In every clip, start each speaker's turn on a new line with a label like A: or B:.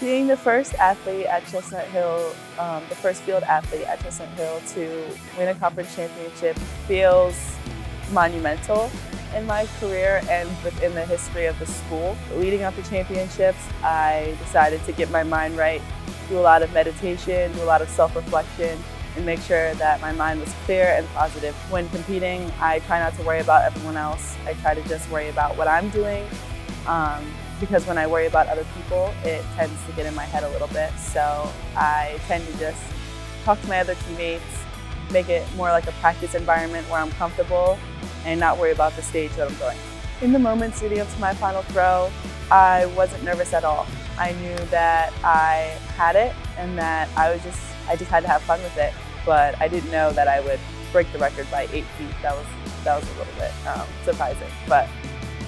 A: Being the first athlete at Chestnut Hill, um, the first field athlete at Chestnut Hill to win a conference championship feels monumental in my career and within the history of the school. Leading up to championships, I decided to get my mind right, do a lot of meditation, do a lot of self-reflection, and make sure that my mind was clear and positive. When competing, I try not to worry about everyone else. I try to just worry about what I'm doing um, because when I worry about other people, it tends to get in my head a little bit. So I tend to just talk to my other teammates, make it more like a practice environment where I'm comfortable and not worry about the stage that I'm going. In the moments leading up to my final throw, I wasn't nervous at all. I knew that I had it and that I was just, I just had to have fun with it. But I didn't know that I would break the record by eight feet. That was, that was a little bit um, surprising. But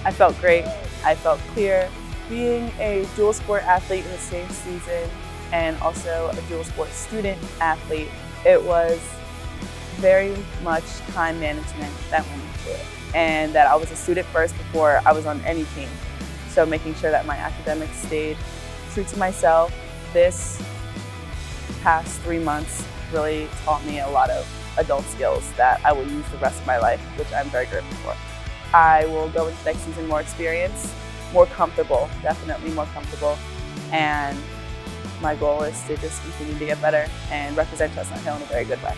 A: I felt great. I felt clear. Being a dual sport athlete in the same season and also a dual sport student athlete, it was very much time management that went into it. And that I was a student first before I was on any team. So making sure that my academics stayed true to myself. This past three months really taught me a lot of adult skills that I will use the rest of my life, which I'm very grateful for. I will go into next season more experienced, more comfortable, definitely more comfortable. And my goal is to just continue to get better and represent Chestnut Hill in a very good way.